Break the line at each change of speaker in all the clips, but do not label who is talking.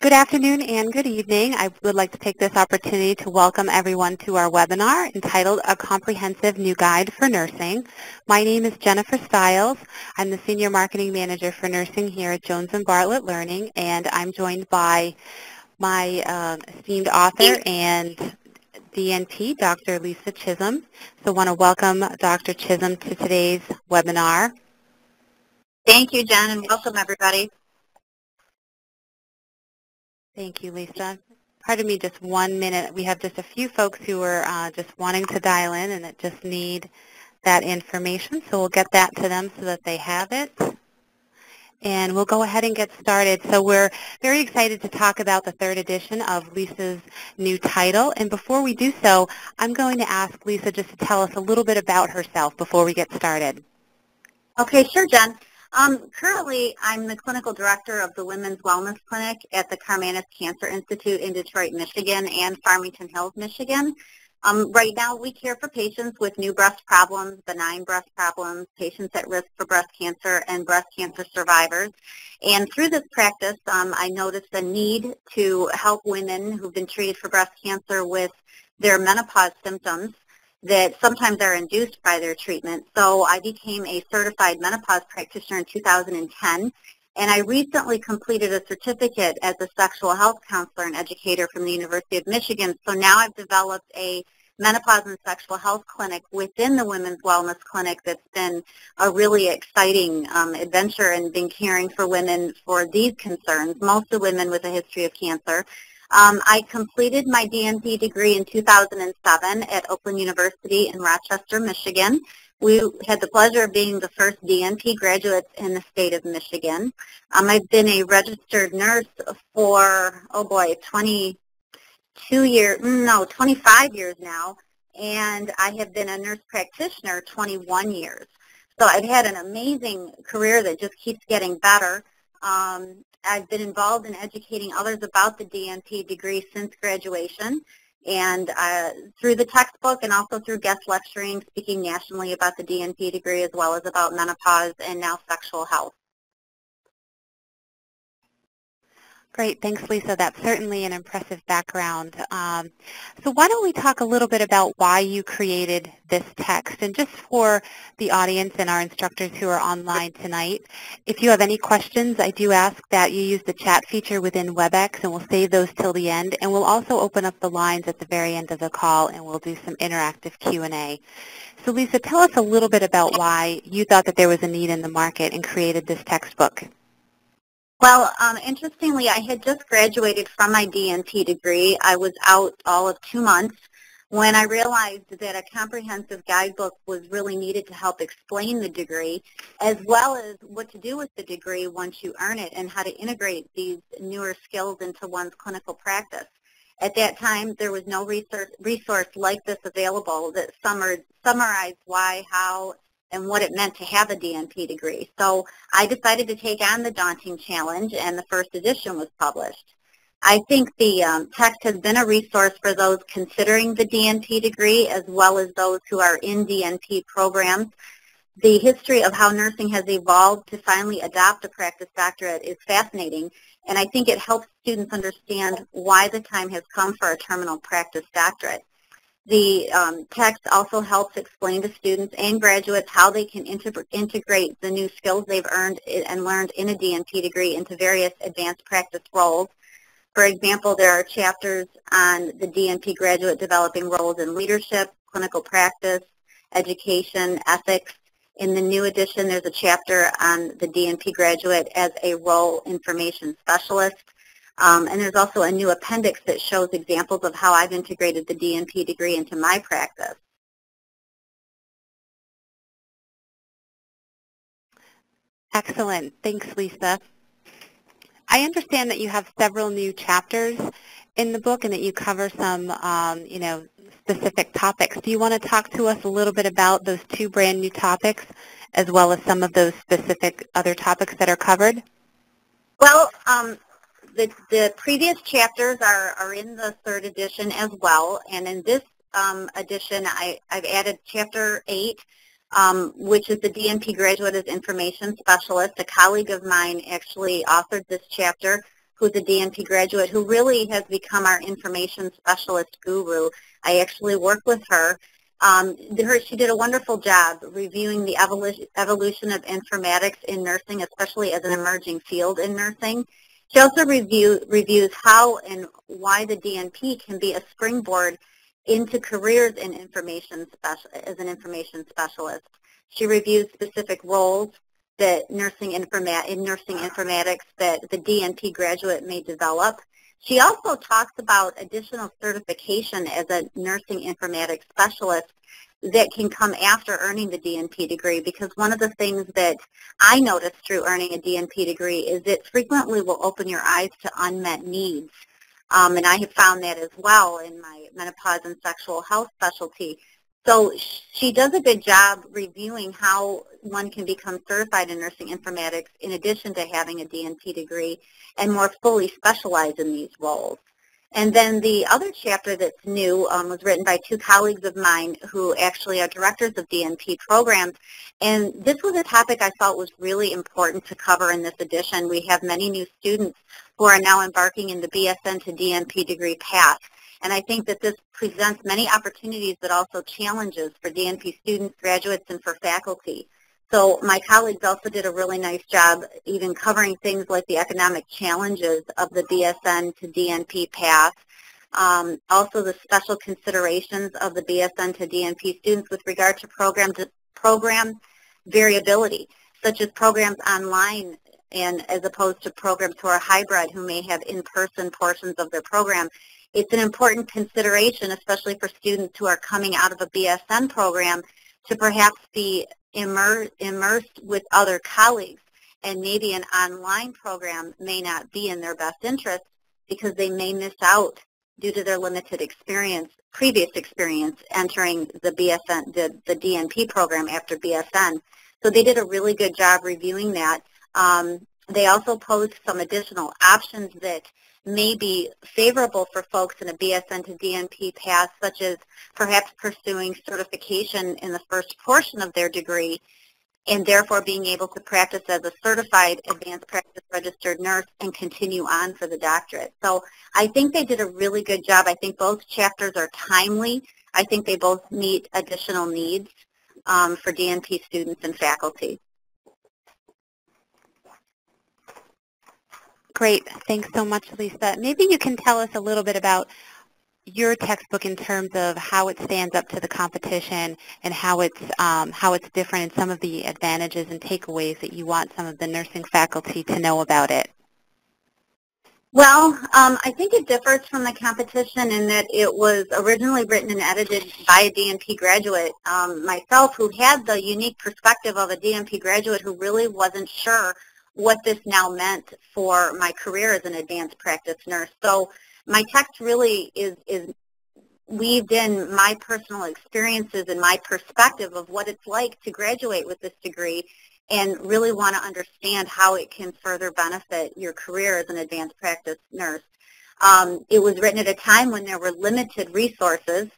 Good afternoon and good evening. I would like to take this opportunity to welcome everyone to our webinar entitled A Comprehensive New Guide for Nursing. My name is Jennifer Stiles. I'm the Senior Marketing Manager for Nursing here at Jones & Bartlett Learning, and I'm joined by my uh, esteemed author and DNP, Dr. Lisa Chism. So I want to welcome Dr. Chism to today's webinar.
Thank you, Jen, and welcome everybody.
Thank you, Lisa. Pardon me just one minute. We have just a few folks who are uh, just wanting to dial in and that just need that information. So we'll get that to them so that they have it. And we'll go ahead and get started. So we're very excited to talk about the third edition of Lisa's new title. And before we do so, I'm going to ask Lisa just to tell us a little bit about herself before we get started.
Okay, sure, Jen. Um, currently, I'm the clinical director of the Women's Wellness Clinic at the Karmanos Cancer Institute in Detroit, Michigan and Farmington Hills, Michigan. Um, right now, we care for patients with new breast problems, benign breast problems, patients at risk for breast cancer, and breast cancer survivors. And through this practice, um, I noticed a need to help women who've been treated for breast cancer with their menopause symptoms that sometimes are induced by their treatment. So I became a certified menopause practitioner in 2010, and I recently completed a certificate as a sexual health counselor and educator from the University of Michigan. So now I've developed a menopause and sexual health clinic within the Women's Wellness Clinic that's been a really exciting um, adventure and been caring for women for these concerns, mostly women with a history of cancer. Um, I completed my DNP degree in 2007 at Oakland University in Rochester, Michigan. We had the pleasure of being the first DNP graduates in the state of Michigan. Um, I've been a registered nurse for, oh boy, 22 years, no, 25 years now, and I have been a nurse practitioner 21 years. So I've had an amazing career that just keeps getting better. Um, I've been involved in educating others about the DNP degree since graduation and uh, through the textbook and also through guest lecturing, speaking nationally about the DNP degree as well as about menopause and now sexual health.
Great. Thanks, Lisa. That's certainly an impressive background. Um, so why don't we talk a little bit about why you created this text? And just for the audience and our instructors who are online tonight, if you have any questions, I do ask that you use the chat feature within WebEx, and we'll save those till the end. And we'll also open up the lines at the very end of the call, and we'll do some interactive Q&A. So Lisa, tell us a little bit about why you thought that there was a need in the market and created this textbook.
Well, um, interestingly, I had just graduated from my DNP degree. I was out all of two months when I realized that a comprehensive guidebook was really needed to help explain the degree, as well as what to do with the degree once you earn it and how to integrate these newer skills into one's clinical practice. At that time, there was no resource, resource like this available that summarized why, how, and what it meant to have a DNP degree. So I decided to take on the daunting challenge and the first edition was published. I think the um, text has been a resource for those considering the DNP degree as well as those who are in DNP programs. The history of how nursing has evolved to finally adopt a practice doctorate is fascinating, and I think it helps students understand why the time has come for a terminal practice doctorate. The um, text also helps explain to students and graduates how they can integrate the new skills they've earned and learned in a DNP degree into various advanced practice roles. For example, there are chapters on the DNP graduate developing roles in leadership, clinical practice, education, ethics. In the new edition, there's a chapter on the DNP graduate as a role information specialist. Um, and there's also a new appendix that shows examples of how I've integrated the DNP degree into my practice.
Excellent. Thanks, Lisa. I understand that you have several new chapters in the book and that you cover some, um, you know, specific topics. Do you want to talk to us a little bit about those two brand new topics as well as some of those specific other topics that are covered?
Well, um, the, the previous chapters are, are in the third edition as well, and in this um, edition, I, I've added Chapter 8, um, which is the DNP Graduate as Information Specialist. A colleague of mine actually authored this chapter. who's a DNP graduate, who really has become our information specialist guru. I actually work with her. Um, her, she did a wonderful job reviewing the evolution, evolution of informatics in nursing, especially as an emerging field in nursing. She also review, reviews how and why the DNP can be a springboard into careers in information special, as an information specialist. She reviews specific roles that nursing informat in nursing informatics that the DNP graduate may develop. She also talks about additional certification as a nursing informatics specialist that can come after earning the DNP degree because one of the things that I noticed through earning a DNP degree is it frequently will open your eyes to unmet needs. Um, and I have found that as well in my menopause and sexual health specialty. So she does a good job reviewing how one can become certified in nursing informatics in addition to having a DNP degree and more fully specialize in these roles. And then the other chapter that's new um, was written by two colleagues of mine who actually are directors of DNP programs. And this was a topic I thought was really important to cover in this edition. We have many new students who are now embarking in the BSN to DNP degree path. And I think that this presents many opportunities but also challenges for DNP students, graduates, and for faculty. So my colleagues also did a really nice job even covering things like the economic challenges of the BSN to DNP path, um, also the special considerations of the BSN to DNP students with regard to program, to program variability, such as programs online and as opposed to programs who are hybrid who may have in-person portions of their program. It's an important consideration, especially for students who are coming out of a BSN program, to perhaps be immer immersed with other colleagues and maybe an online program may not be in their best interest because they may miss out due to their limited experience, previous experience entering the BSN, the, the DNP program after BSN. So they did a really good job reviewing that. Um, they also posed some additional options that may be favorable for folks in a BSN to DNP path, such as perhaps pursuing certification in the first portion of their degree and therefore being able to practice as a certified advanced practice registered nurse and continue on for the doctorate. So I think they did a really good job. I think both chapters are timely. I think they both meet additional needs um, for DNP students and faculty.
Great. Thanks so much, Lisa. Maybe you can tell us a little bit about your textbook in terms of how it stands up to the competition and how it's um, how it's different and some of the advantages and takeaways that you want some of the nursing faculty to know about it.
Well, um, I think it differs from the competition in that it was originally written and edited by a DNP graduate, um, myself, who had the unique perspective of a DNP graduate who really wasn't sure what this now meant for my career as an advanced practice nurse. So my text really is, is weaved in my personal experiences and my perspective of what it's like to graduate with this degree and really want to understand how it can further benefit your career as an advanced practice nurse. Um, it was written at a time when there were limited resources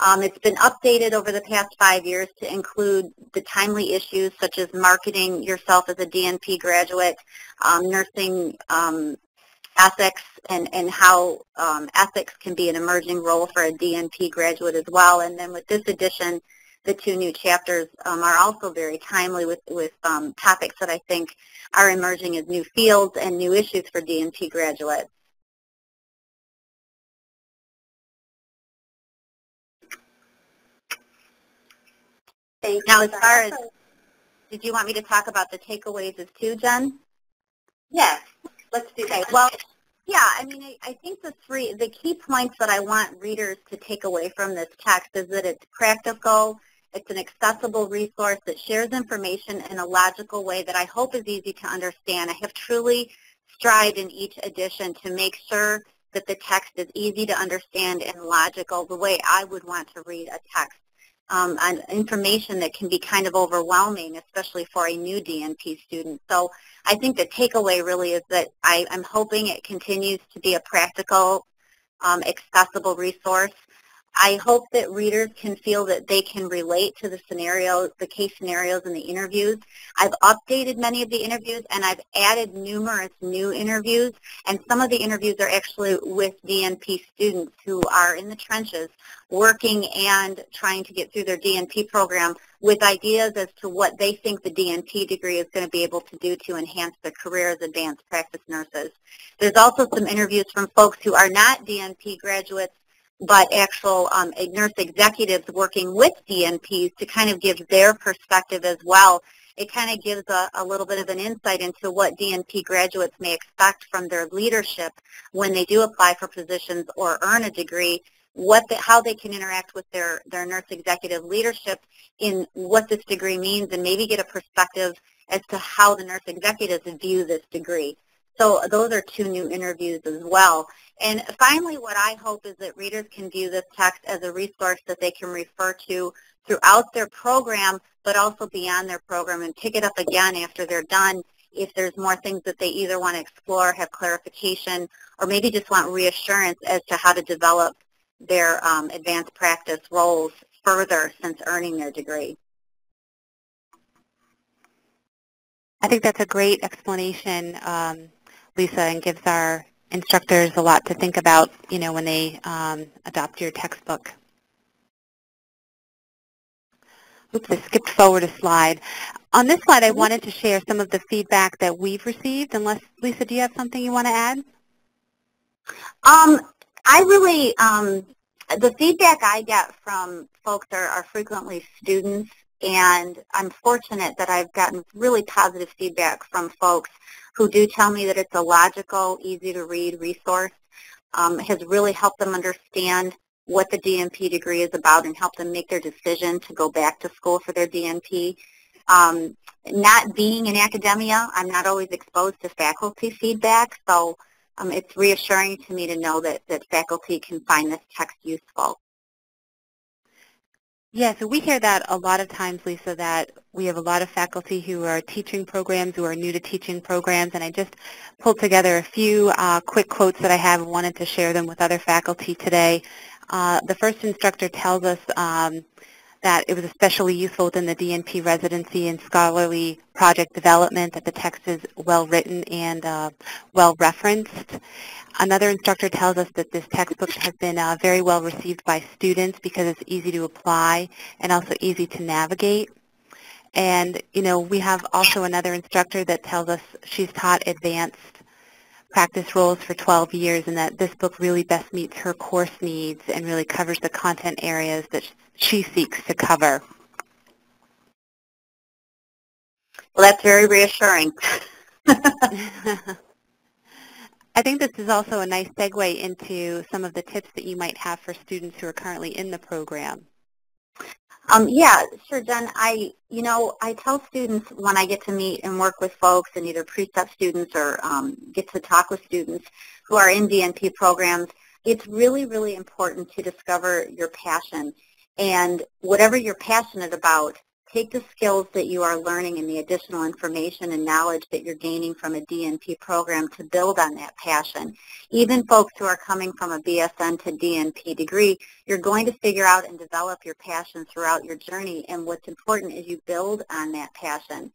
um, it's been updated over the past five years to include the timely issues such as marketing yourself as a DNP graduate, um, nursing um, ethics, and, and how um, ethics can be an emerging role for a DNP graduate as well. And then with this edition, the two new chapters um, are also very timely with, with um, topics that I think are emerging as new fields and new issues for DNP graduates. Thank now, as far as, did you want me to talk about the takeaways as too, Jen?
Yes, let's do that.
Well, yeah, I mean, I, I think the three, the key points that I want readers to take away from this text is that it's practical, it's an accessible resource that shares information in a logical way that I hope is easy to understand. I have truly strived in each edition to make sure that the text is easy to understand and logical the way I would want to read a text um, on information that can be kind of overwhelming, especially for a new DNP student. So I think the takeaway really is that I, am hoping it continues to be a practical, um, accessible resource. I hope that readers can feel that they can relate to the scenarios, the case scenarios and the interviews. I've updated many of the interviews and I've added numerous new interviews and some of the interviews are actually with DNP students who are in the trenches working and trying to get through their DNP program with ideas as to what they think the DNP degree is going to be able to do to enhance their career as advanced practice nurses. There's also some interviews from folks who are not DNP graduates but actual um, nurse executives working with DNPs to kind of give their perspective as well. It kind of gives a, a little bit of an insight into what DNP graduates may expect from their leadership when they do apply for positions or earn a degree, what the, how they can interact with their, their nurse executive leadership in what this degree means and maybe get a perspective as to how the nurse executives view this degree. So those are two new interviews as well. And finally, what I hope is that readers can view this text as a resource that they can refer to throughout their program, but also beyond their program and pick it up again after they're done if there's more things that they either want to explore, have clarification, or maybe just want reassurance as to how to develop their um, advanced practice roles further since earning their degree.
I think that's a great explanation. Um, Lisa, and gives our instructors a lot to think about, you know, when they um, adopt your textbook. Oops, I skipped forward a slide. On this slide, I mm-hmm. wanted to share some of the feedback that we've received. Unless, Lisa, do you have something you want to add?
Um, I really, um, the feedback I get from folks are, are frequently students, and I'm fortunate that I've gotten really positive feedback from folks who do tell me that it's a logical, easy to read resource. Um, has really helped them understand what the DNP degree is about and help them make their decision to go back to school for their DNP. Um, not being in academia, I'm not always exposed to faculty feedback, so um, it's reassuring to me to know that, that faculty can find this text useful.
Yeah, so we hear that a lot of times, Lisa, that we have a lot of faculty who are teaching programs, who are new to teaching programs, and I just pulled together a few uh, quick quotes that I have and wanted to share them with other faculty today. Uh, the first instructor tells us um, that it was especially useful within the DNP residency and scholarly project development, that the text is well written and uh, well referenced. Another instructor tells us that this textbook has been uh, very well received by students because it's easy to apply and also easy to navigate. And, you know, we have also another instructor that tells us she's taught advanced practice roles for 12 years and that this book really best meets her course needs and really covers the content areas that she seeks to cover.
Well, that's very reassuring.
I think this is also a nice segue into some of the tips that you might have for students who are currently in the program.
Um, yeah, sure, Jen. I, you know, I tell students when I get to meet and work with folks and either precept students or um, get to talk with students who are in DNP programs, it's really, really important to discover your passion. And whatever you're passionate about, take the skills that you are learning and the additional information and knowledge that you're gaining from a DNP program to build on that passion. Even folks who are coming from a BSN to DNP degree, you're going to figure out and develop your passion throughout your journey. And what's important is you build on that passion.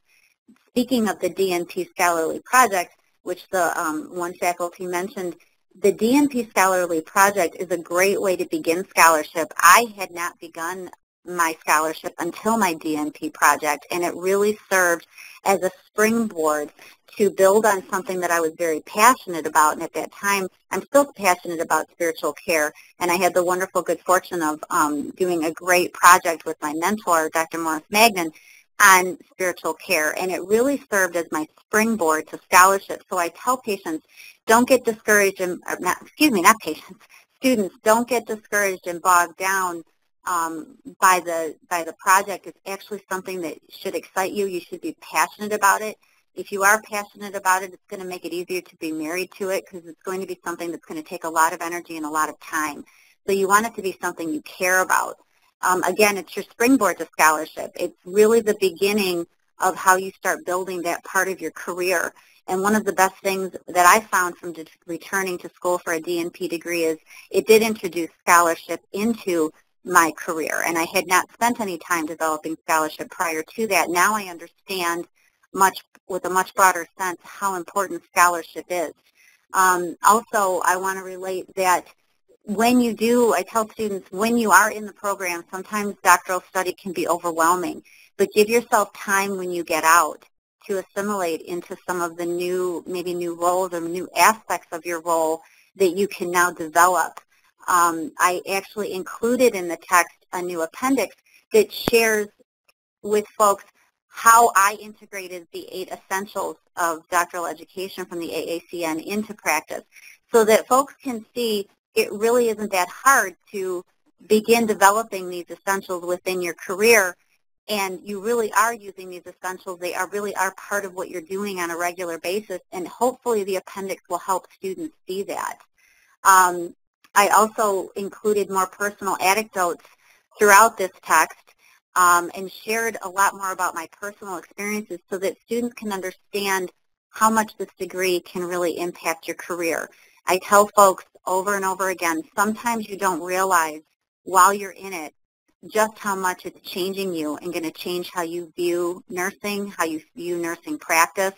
Speaking of the DNP Scholarly Project, which the um, one faculty mentioned, the DNP Scholarly Project is a great way to begin scholarship. I had not begun my scholarship until my DNP project, and it really served as a springboard to build on something that I was very passionate about. And at that time, I'm still passionate about spiritual care, and I had the wonderful good fortune of um, doing a great project with my mentor, Dr. Morris Magnan, on spiritual care, and it really served as my springboard to scholarship. So I tell patients, don't get discouraged, and not, excuse me, not patients, students, don't get discouraged and bogged down um, by the by the project It's actually something that should excite you. You should be passionate about it. If you are passionate about it, it's going to make it easier to be married to it because it's going to be something that's going to take a lot of energy and a lot of time. So you want it to be something you care about. Um, again, it's your springboard to scholarship. It's really the beginning of how you start building that part of your career. And one of the best things that I found from returning to school for a DNP degree is it did introduce scholarship into my career. And I had not spent any time developing scholarship prior to that. Now I understand much with a much broader sense how important scholarship is. Um, also, I want to relate that when you do, I tell students, when you are in the program, sometimes doctoral study can be overwhelming, but give yourself time when you get out to assimilate into some of the new, maybe new roles or new aspects of your role that you can now develop. Um, I actually included in the text a new appendix that shares with folks how I integrated the eight essentials of doctoral education from the AACN into practice so that folks can see it really isn't that hard to begin developing these essentials within your career and you really are using these essentials. They are really are part of what you're doing on a regular basis and hopefully the appendix will help students see that. Um, I also included more personal anecdotes throughout this text um, and shared a lot more about my personal experiences so that students can understand how much this degree can really impact your career. I tell folks over and over again, sometimes you don't realize while you're in it just how much it's changing you and going to change how you view nursing, how you view nursing practice.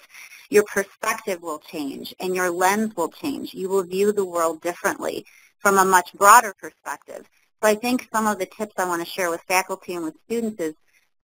Your perspective will change and your lens will change. You will view the world differently from a much broader perspective. So I think some of the tips I want to share with faculty and with students is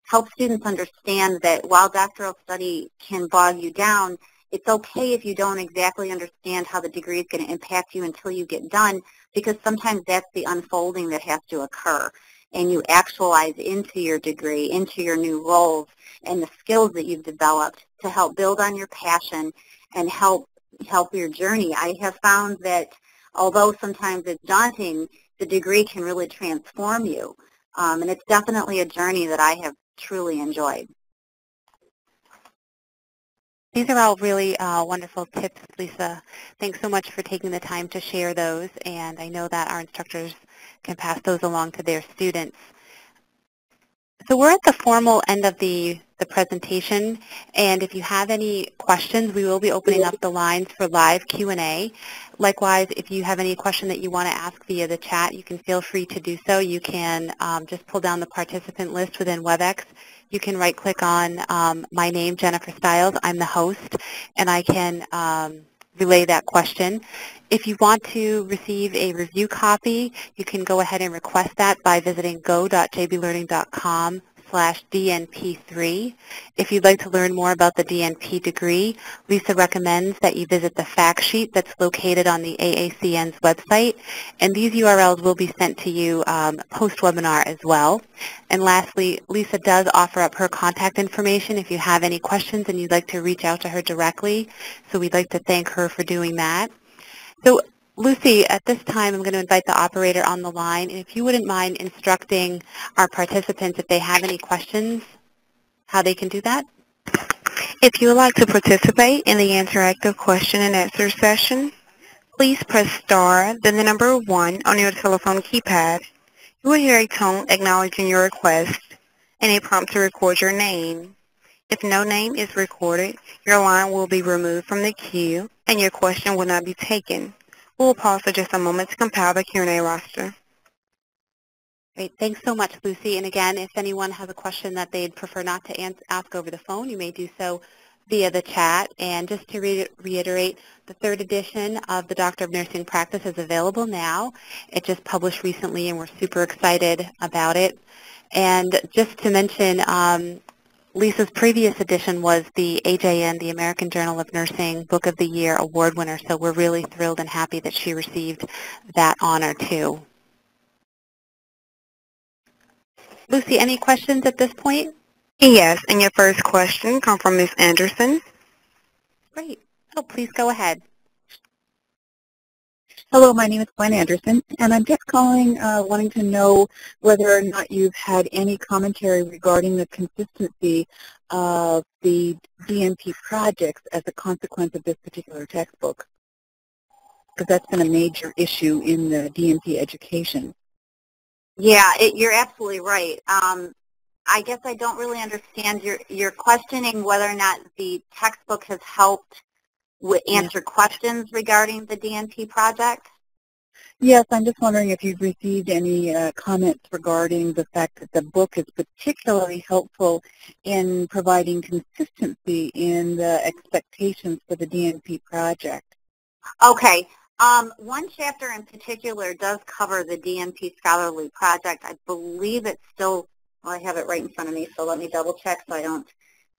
help students understand that while doctoral study can bog you down, it's okay if you don't exactly understand how the degree is going to impact you until you get done because sometimes that's the unfolding that has to occur and you actualize into your degree, into your new roles and the skills that you've developed to help build on your passion and help help your journey. I have found that although sometimes it's daunting, the degree can really transform you. Um, and it's definitely a journey that I have truly enjoyed.
These are all really uh, wonderful tips, Lisa. Thanks so much for taking the time to share those, and I know that our instructors can pass those along to their students. So we're at the formal end of the, the presentation, and if you have any questions, we will be opening up the lines for live Q&A. Likewise, if you have any question that you want to ask via the chat, you can feel free to do so. You can um, just pull down the participant list within WebEx. You can right-click on um, my name, Jennifer Stiles. I'm the host, and I can um, relay that question. If you want to receive a review copy, you can go ahead and request that by visiting go.jblearning.com slash DNP3. If you'd like to learn more about the DNP degree, Lisa recommends that you visit the fact sheet that's located on the AACN's website, and these URLs will be sent to you um, post-webinar as well. And lastly, Lisa does offer up her contact information if you have any questions and you'd like to reach out to her directly, so we'd like to thank her for doing that. So Lucy, at this time, I'm going to invite the operator on the line, and if you wouldn't mind instructing our participants if they have any questions, how they can do that.
If you would like to participate in the interactive question and answer session, please press star, then the number one on your telephone keypad. You will hear a tone acknowledging your request and a prompt to record your name. If no name is recorded, your line will be removed from the queue and your question will not be taken. We'll pause for just a moment to compile the Q&A roster.
Great. Thanks so much, Lucy. And again, if anyone has a question that they'd prefer not to ask over the phone, you may do so via the chat. And just to re reiterate, the third edition of the Doctor of Nursing Practice is available now. It just published recently, and we're super excited about it. And just to mention, um, Lisa's previous edition was the AJN, the American Journal of Nursing Book of the Year award winner, so we're really thrilled and happy that she received that honor too. Lucy, any questions at this point?
Yes, and your first question comes from Ms. Anderson.
Great. Oh, please go ahead.
Hello, my name is Gwen Anderson, and I'm just calling uh, wanting to know whether or not you've had any commentary regarding the consistency of the DNP projects as a consequence of this particular textbook, because that's been a major issue in the DNP education.
Yeah, it, you're absolutely right. Um, I guess I don't really understand. You're, you're questioning whether or not the textbook has helped w- answer questions regarding the DNP project?
Yes, I'm just wondering if you've received any uh, comments regarding the fact that the book is particularly helpful in providing consistency in the expectations for the DNP project.
Okay. Um, one chapter in particular does cover the DNP Scholarly Project. I believe it's still, well, I have it right in front of me, so let me double check so I don't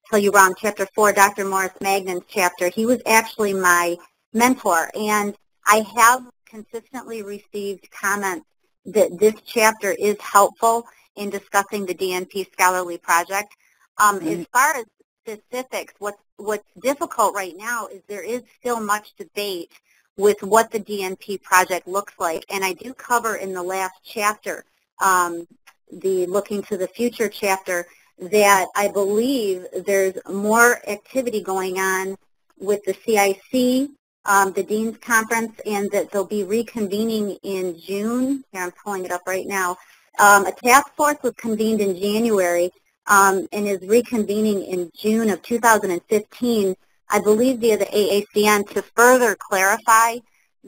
tell you wrong. Chapter 4, Dr. Morris Magnan's chapter, he was actually my mentor, and I have consistently received comments that this chapter is helpful in discussing the DNP Scholarly Project. Um, mm-hmm. As far as specifics, what's, what's difficult right now is there is still much debate with what the DNP project looks like. And I do cover in the last chapter, um, the Looking to the Future chapter, that I believe there's more activity going on with the CIC, um, the Dean's Conference, and that they'll be reconvening in June. Here, I'm pulling it up right now. Um, a task force was convened in January um, and is reconvening in June of 2015 I believe via the AACN to further clarify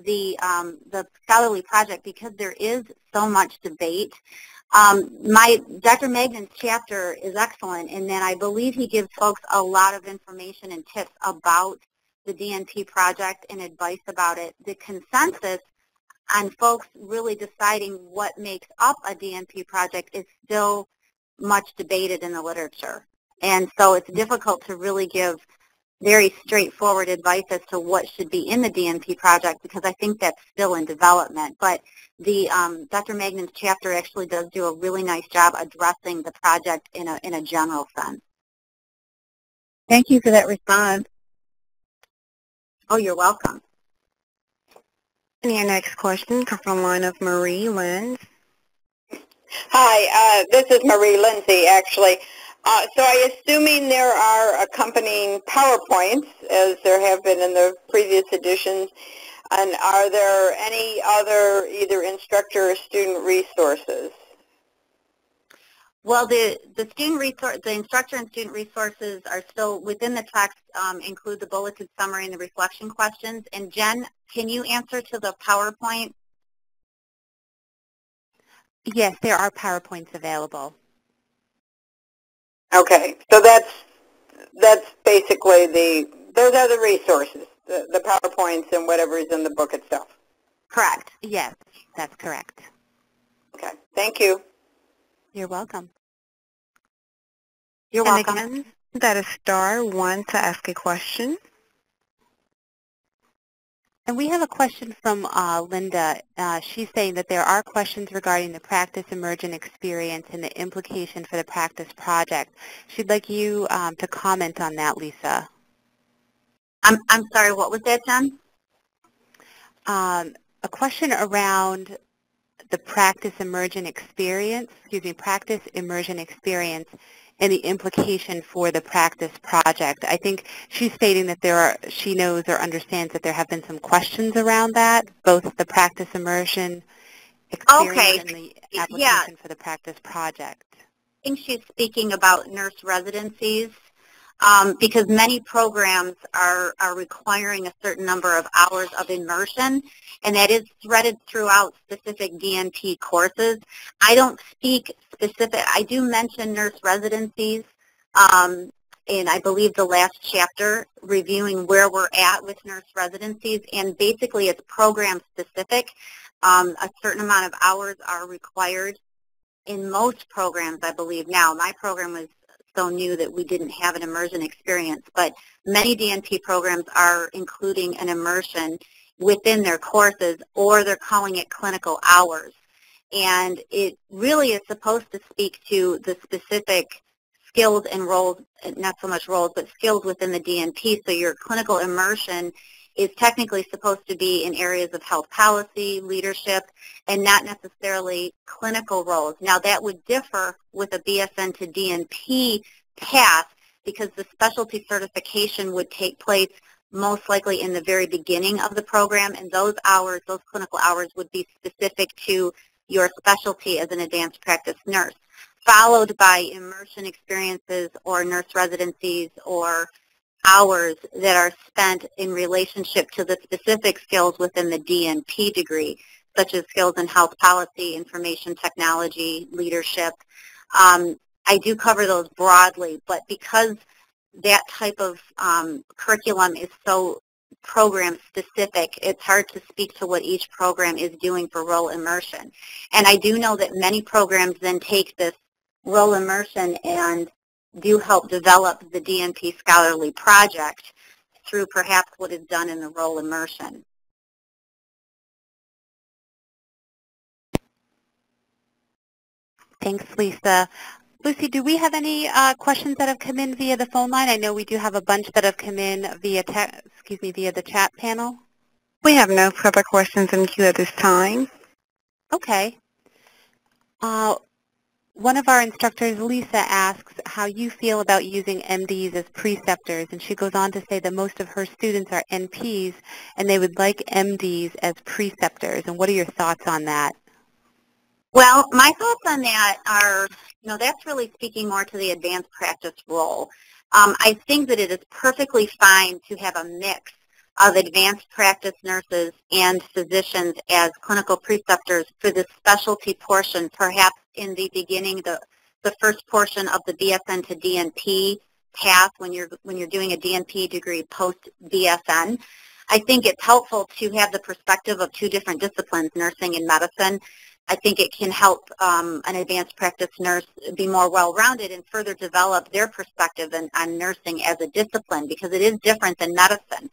the um, the scholarly project because there is so much debate. Um, my Dr. Magnan's chapter is excellent, and then I believe he gives folks a lot of information and tips about the DNP project and advice about it. The consensus on folks really deciding what makes up a DNP project is still much debated in the literature. And so it's difficult to really give very straightforward advice as to what should be in the DNP project because I think that's still in development. But the um, Dr. Magnan's chapter actually does do a really nice job addressing the project in a, in a general sense.
Thank you for that response.
Oh, you're welcome.
And your next question comes from the line of Marie Lenz.
Hi, uh, this is Marie Lindsay, actually. Uh, so I'm assuming there are accompanying PowerPoints, as there have been in the previous editions, and are there any other either instructor or student resources?
Well, the, the student resource, the instructor and student resources are still within the text, um, include the bulleted summary and the reflection questions. And Jen, can you answer to the PowerPoint?
Yes, there are PowerPoints available.
Okay, so that's that's basically the those are the resources, the, the PowerPoints and whatever is in the book itself.
Correct.
Yes, that's correct.
Okay, thank you.
You're welcome.
You're
and
welcome.
Again, that is star one to ask a question.
And we have a question from uh, Linda. Uh, she's saying that there are questions regarding the practice immersion experience and the implication for the practice project. She'd like you um, to comment on that, Lisa.
I'm, I'm sorry, what was that, Jen?
Um, a question around the practice immersion experience, excuse me, practice immersion experience and the implication for the practice project. I think she's stating that there are, she knows or understands that there have been some questions around that, both the practice immersion experience
okay.
and the application
yeah.
for the practice project.
I think she's speaking about nurse residencies um, because many programs are, are requiring a certain number of hours of immersion, and that is threaded throughout specific DNP courses. I don't speak specific, I do mention nurse residencies, um, and I believe the last chapter reviewing where we're at with nurse residencies, and basically it's program specific. Um, a certain amount of hours are required in most programs, I believe now. My program was so new that we didn't have an immersion experience. But many DNP programs are including an immersion within their courses or they're calling it clinical hours. And it really is supposed to speak to the specific skills and roles, not so much roles, but skills within the DNP. So your clinical immersion is technically supposed to be in areas of health policy, leadership, and not necessarily clinical roles. Now that would differ with a BSN to DNP path because the specialty certification would take place most likely in the very beginning of the program and those hours, those clinical hours would be specific to your specialty as an advanced practice nurse. followed by immersion experiences or nurse residencies or hours that are spent in relationship to the specific skills within the DNP degree, such as skills in health policy, information technology, leadership. Um, I do cover those broadly, but because that type of um, curriculum is so program specific, it's hard to speak to what each program is doing for role immersion. And I do know that many programs then take this role immersion and do help develop the DNP Scholarly Project through perhaps what is done in the role immersion.
Thanks, Lisa. Lucy, do we have any uh, questions that have come in via the phone line? I know we do have a bunch that have come in via excuse me via the chat panel.
We have no further questions in queue at this time.
Okay. Uh, one of our instructors, Lisa, asks how you feel about using MDs as preceptors, and she goes on to say that most of her students are NPs, and they would like MDs as preceptors. And what are your thoughts on that?
Well, my thoughts on that are, you know, that's really speaking more to the advanced practice role. Um, I think that it is perfectly fine to have a mix of advanced practice nurses and physicians as clinical preceptors for the specialty portion, perhaps in the beginning, the, the first portion of the BSN to DNP path when you're, when you're doing a DNP degree post-BSN. I think it's helpful to have the perspective of two different disciplines, nursing and medicine, I think it can help um, an advanced practice nurse be more well-rounded and further develop their perspective on, on nursing as a discipline because it is different than medicine.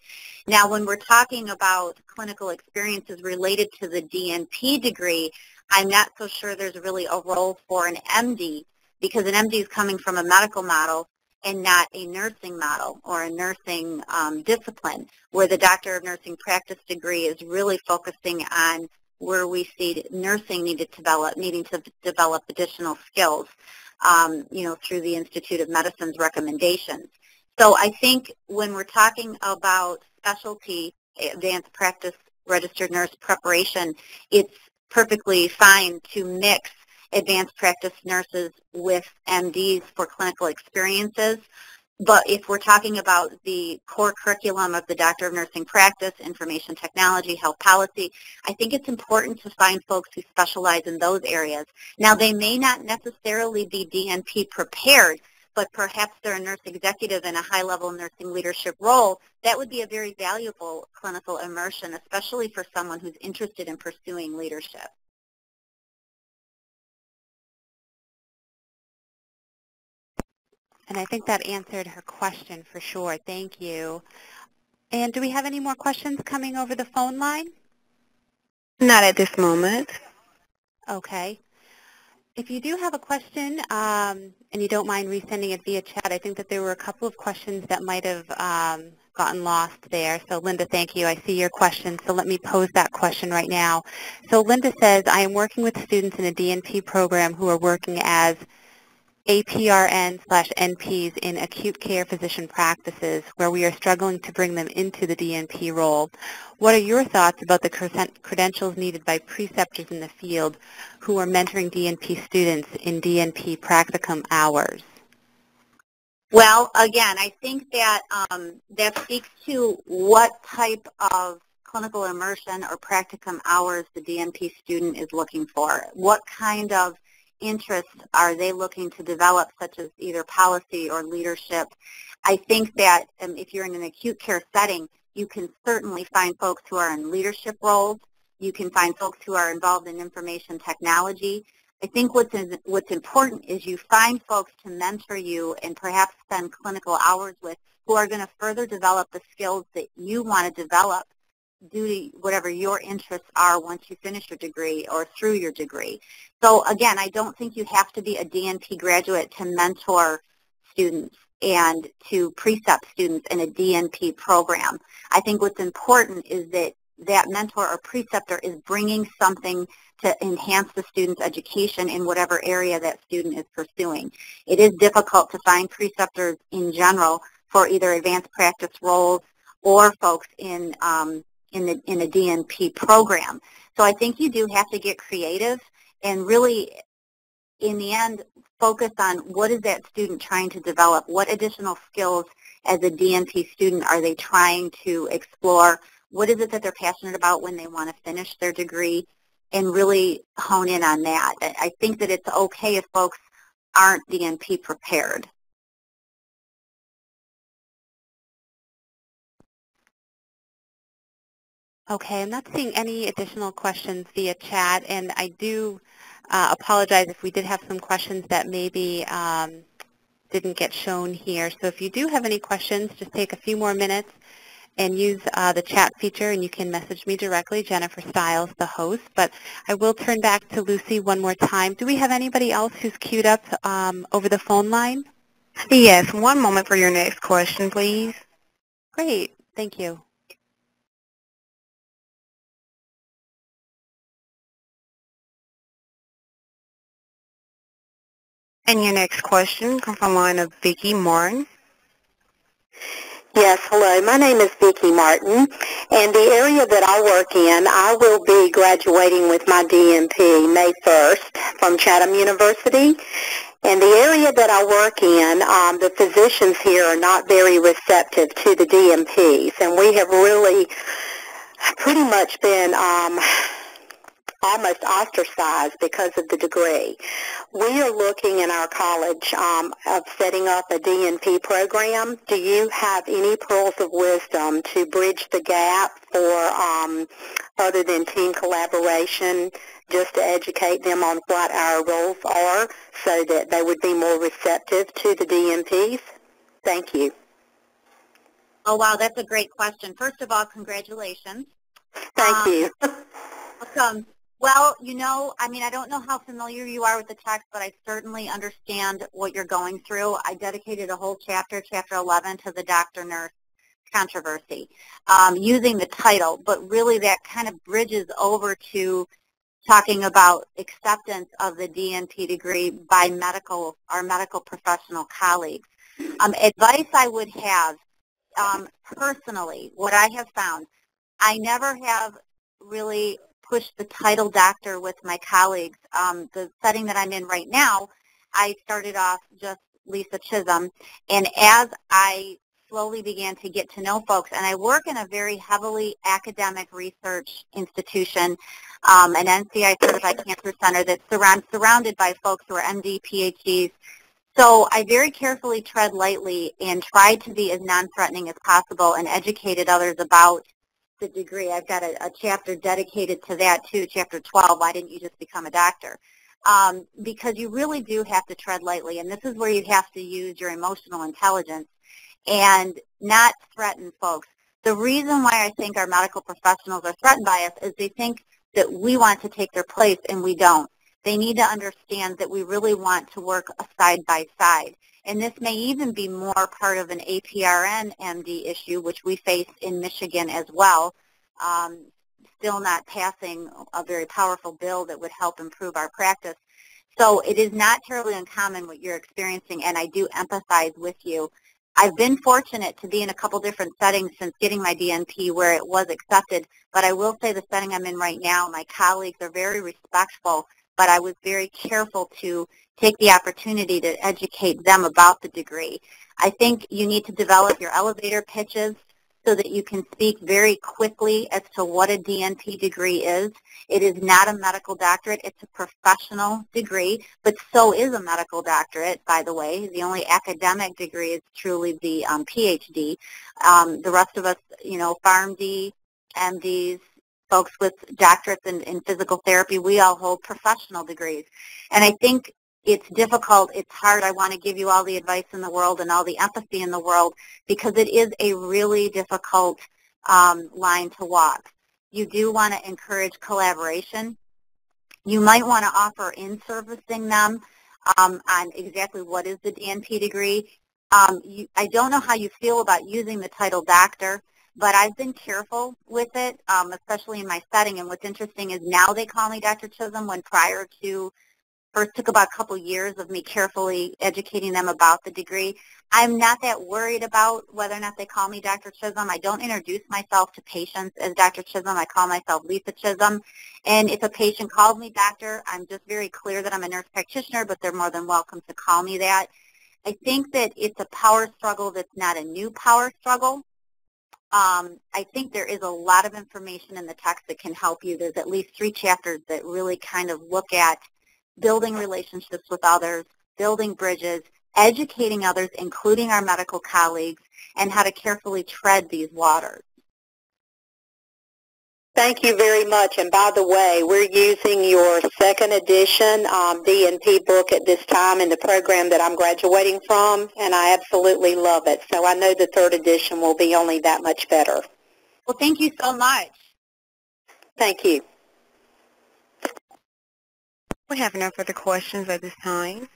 Now, when we're talking about clinical experiences related to the DNP degree, I'm not so sure there's really a role for an MD because an MD is coming from a medical model and not a nursing model or a nursing um, discipline where the doctor of nursing practice degree is really focusing on where we see nursing needed to develop, needing to develop additional skills, um, you know, through the Institute of Medicine's recommendations. So I think when we're talking about specialty advanced practice registered nurse preparation, it's perfectly fine to mix advanced practice nurses with MDs for clinical experiences. But if we're talking about the core curriculum of the Doctor of Nursing Practice, Information Technology, Health Policy, I think it's important to find folks who specialize in those areas. Now, they may not necessarily be DNP prepared, but perhaps they're a nurse executive in a high-level nursing leadership role, that would be a very valuable clinical immersion, especially for someone who's interested in pursuing leadership.
And I think that answered her question for sure. Thank you. And do we have any more questions coming over the phone line?
Not at this moment.
Okay. If you do have a question um, and you don't mind resending it via chat, I think that there were a couple of questions that might have um, gotten lost there. So Linda, thank you. I see your question, so let me pose that question right now. So Linda says, I am working with students in a DNP program who are working as APRN slash NPs in acute care physician practices where we are struggling to bring them into the DNP role. What are your thoughts about the credentials needed by preceptors in the field who are mentoring DNP students in DNP practicum hours?
Well, again, I think that um, that speaks to what type of clinical immersion or practicum hours the DNP student is looking for. What kind of interests are they looking to develop, such as either policy or leadership. I think that um, if you're in an acute care setting, you can certainly find folks who are in leadership roles. You can find folks who are involved in information technology. I think what's, in, what's important is you find folks to mentor you and perhaps spend clinical hours with who are going to further develop the skills that you want to develop to whatever your interests are once you finish your degree or through your degree. So again, I don't think you have to be a DNP graduate to mentor students and to precept students in a DNP program. I think what's important is that that mentor or preceptor is bringing something to enhance the student's education in whatever area that student is pursuing. It is difficult to find preceptors in general for either advanced practice roles or folks in um, in the in a DNP program. So I think you do have to get creative and really in the end, focus on what is that student trying to develop? What additional skills as a DNP student are they trying to explore? What is it that they're passionate about when they want to finish their degree? And really hone in on that. I think that it's okay if folks aren't DNP prepared.
Okay, I'm not seeing any additional questions via chat, and I do uh, apologize if we did have some questions that maybe um, didn't get shown here. So if you do have any questions, just take a few more minutes and use uh, the chat feature, and you can message me directly, Jennifer Stiles, the host. But I will turn back to Lucy one more time. Do we have anybody else who's queued up um, over the phone line?
Yes, one moment for your next question, please.
Great, thank you.
And your next question comes from the line of Vicki Martin.
Yes, hello. My name is Vicki Martin, and the area that I work in, I will be graduating with my DNP May 1st from Chatham University. And the area that I work in, um, the physicians here are not very receptive to the DNPs, and we have really pretty much been um, almost ostracized because of the degree. We are looking in our college um, of setting up a DNP program. Do you have any pearls of wisdom to bridge the gap for um, other than team collaboration, just to educate them on what our roles are so that they would be more receptive to the DNPs? Thank you.
Oh, wow, that's a great question. First of all, congratulations.
Thank um, you.
welcome. Well, you know, I mean, I don't know how familiar you are with the text, but I certainly understand what you're going through. I dedicated a whole chapter, chapter 11, to the doctor-nurse controversy um, using the title, but really that kind of bridges over to talking about acceptance of the DNP degree by medical, our medical professional colleagues. Um, advice I would have um, personally, what I have found, I never have really push the title doctor with my colleagues. Um, the setting that I'm in right now, I started off just Lisa Chism, and as I slowly began to get to know folks, and I work in a very heavily academic research institution, um, an NCI certified cancer center that's surround, surrounded by folks who are MD, PhDs. So I very carefully tread lightly and tried to be as non-threatening as possible and educated others about the degree. I've got a, a, chapter dedicated to that too, chapter 12, why didn't you just become a doctor? Um, because you really do have to tread lightly, and this is where you have to use your emotional intelligence and not threaten folks. The reason why I think our medical professionals are threatened by us is they think that we want to take their place, and we don't. They need to understand that we really want to work side by side. And this may even be more part of an APRN MD issue, which we face in Michigan as well, um, still not passing a very powerful bill that would help improve our practice. So it is not terribly uncommon what you're experiencing, and I do empathize with you. I've been fortunate to be in a couple different settings since getting my DNP where it was accepted, but I will say the setting I'm in right now, my colleagues are very respectful, but I was very careful to take the opportunity to educate them about the degree. I think you need to develop your elevator pitches so that you can speak very quickly as to what a DNP degree is. It is not a medical doctorate. It's a professional degree, but so is a medical doctorate, by the way. The only academic degree is truly the um, PhD. Um, the rest of us, you know, PharmD, MDs, folks with doctorates in, in physical therapy, we all hold professional degrees. And I think it's difficult, it's hard. I want to give you all the advice in the world and all the empathy in the world because it is a really difficult um, line to walk. You do want to encourage collaboration. You might want to offer in-servicing them um, on exactly what is the DNP degree. Um, you, I don't know how you feel about using the title doctor, but I've been careful with it, um, especially in my setting. And what's interesting is now they call me Dr. Chism when prior to first took about a couple years of me carefully educating them about the degree. I'm not that worried about whether or not they call me Dr. Chism. I don't introduce myself to patients as Dr. Chism. I call myself Lisa Chism. And if a patient calls me doctor, I'm just very clear that I'm a nurse practitioner, but they're more than welcome to call me that. I think that it's a power struggle that's not a new power struggle. Um, I think there is a lot of information in the text that can help you. There's at least three chapters that really kind of look at building relationships with others, building bridges, educating others, including our medical colleagues, and how to carefully tread these waters.
Thank you very much. And by the way, we're using your second edition um, DNP book at this time in the program that I'm graduating from, and I absolutely love it. So I know the third edition will be only that much better.
Well, thank you so much.
Thank you.
We have no further questions at this time.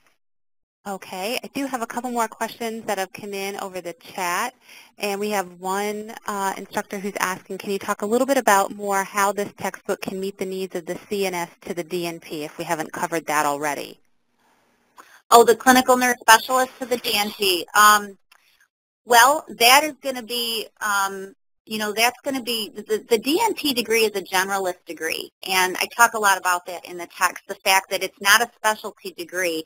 Okay, I do have a couple more questions that have come in over the chat, and we have one uh, instructor who's asking, can you talk a little bit about more how this textbook can meet the needs of the CNS to the DNP, if we haven't covered that already?
Oh, the clinical nurse specialist to the DNP. Um, well, that is going to be, um, you know, that's going to be, the, the DNP degree is a generalist degree, and I talk a lot about that in the text, the fact that it's not a specialty degree.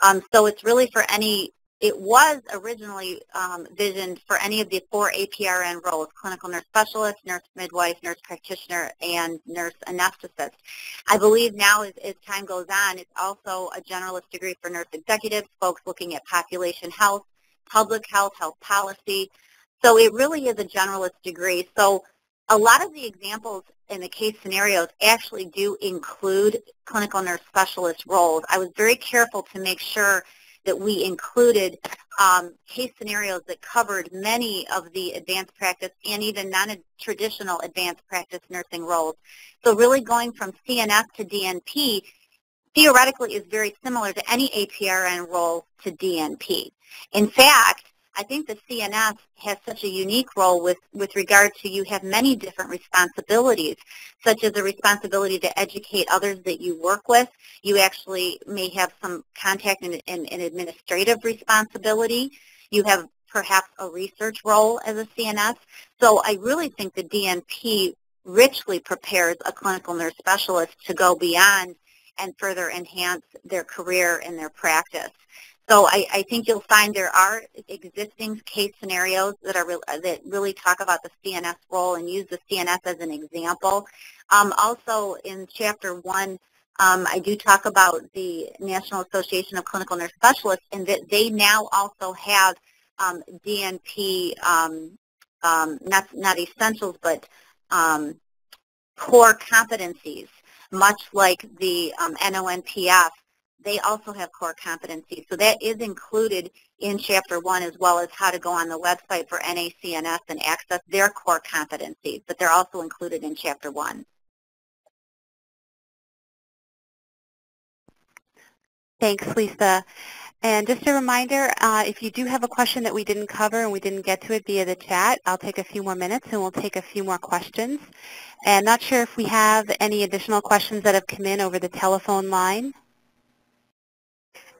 Um, so it's really for any, it was originally um, visioned for any of the four APRN roles, clinical nurse specialist, nurse midwife, nurse practitioner, and nurse anesthetist. I believe now as, as time goes on, it's also a generalist degree for nurse executives, folks looking at population health, public health, health policy. So it really is a generalist degree. So a lot of the examples in the case scenarios actually do include clinical nurse specialist roles. I was very careful to make sure that we included um, case scenarios that covered many of the advanced practice and even non-traditional advanced practice nursing roles. So really going from CNS to DNP theoretically is very similar to any APRN role to DNP. In fact, I think the CNS has such a unique role with, with regard to you have many different responsibilities, such as a responsibility to educate others that you work with. You actually may have some contact and, and administrative responsibility. You have perhaps a research role as a CNS. So I really think the DNP richly prepares a clinical nurse specialist to go beyond and further enhance their career and their practice. So I, I, think you'll find there are existing case scenarios that are re that really talk about the CNS role and use the CNS as an example. Um, also in chapter one, um, I do talk about the National Association of Clinical Nurse Specialists and that they now also have um, DNP, um, um, not, not essentials, but um, core competencies, much like the NONPF they also have core competencies. So that is included in Chapter 1 as well as how to go on the website for NACNS and access their core competencies, but they're also included in Chapter 1.
Thanks, Lisa. And just a reminder, uh, if you do have a question that we didn't cover and we didn't get to it via the chat, I'll take a few more minutes and we'll take a few more questions. And not sure if we have any additional questions that have come in over the telephone line.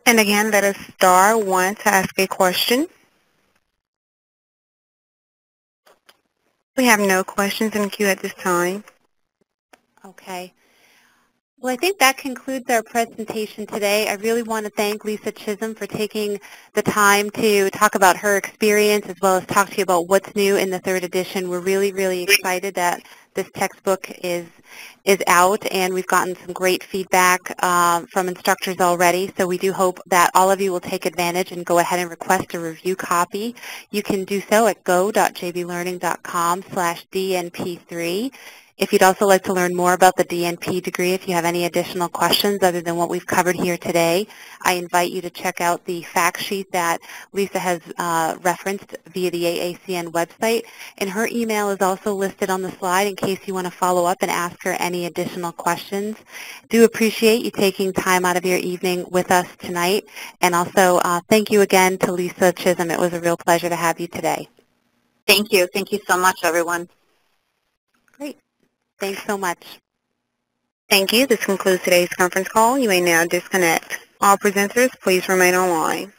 And again, that is star one to ask a question. We have no questions in queue at this time.
Okay. Well, I think that concludes our presentation today. I really want to thank Lisa Chism for taking the time to talk about her experience as well as talk to you about what's new in the third edition. We're really, really excited that this textbook is is out, and we've gotten some great feedback um, from instructors already. So we do hope that all of you will take advantage and go ahead and request a review copy. You can do so at go.jblearning.com slash DNP3. If you'd also like to learn more about the DNP degree, if you have any additional questions other than what we've covered here today, I invite you to check out the fact sheet that Lisa has uh, referenced via the AACN website. And her email is also listed on the slide in case you want to follow up and ask her any additional questions. Do appreciate you taking time out of your evening with us tonight. And also uh, thank you again to Lisa Chism. It was a real pleasure to have you today.
Thank you. Thank you so much, everyone.
Thanks so much.
Thank you. This concludes today's conference call. You may now disconnect. All presenters, please remain online.